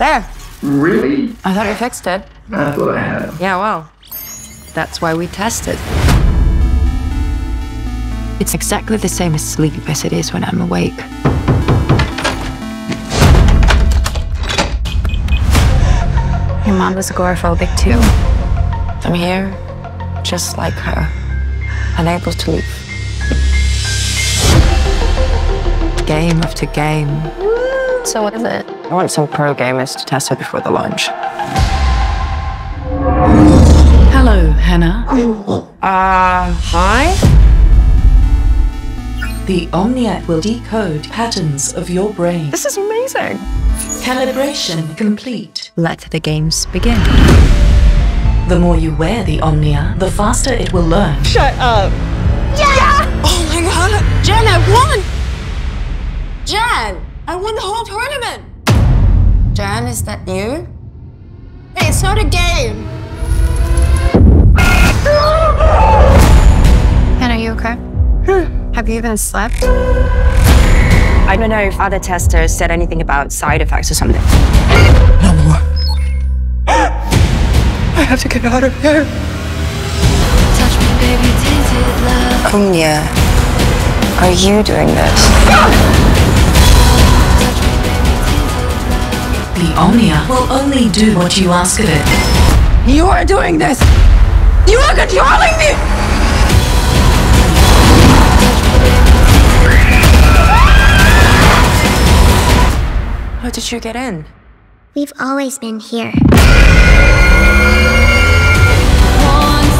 There. Really? I thought you fixed it. I thought I had. Yeah, well, that's why we tested. It's exactly the same as sleep as it is when I'm awake. Your mom was agoraphobic too. I'm here, just like her, unable to leave. Game after game. So what is it? I want some pro gamers to test it before the launch. Hello, Hana. Uh, hi? The Omnia will decode patterns of your brain. This is amazing. Calibration complete. Let the games begin. The more you wear the Omnia, the faster it will learn. Shut up. Yeah! Oh my god! Jen, I won! Jen! I won the whole tournament! Jen, is that you? Hey, it's not a game! Jen, are you okay? Hmm. Have you even slept? I don't know if other testers said anything about side effects or something. No more. I have to get out of here. Touch me, baby, tainted love. Oh, Omnia, are you doing this? The Omnia will only do what you ask of it. You are doing this! You are controlling me! How did you get in? We've always been here. Once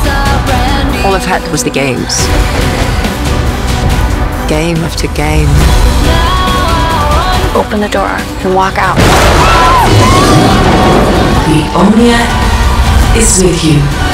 I ran All I've had was the games. Game after game. Open the door and walk out. The Omnia is with you.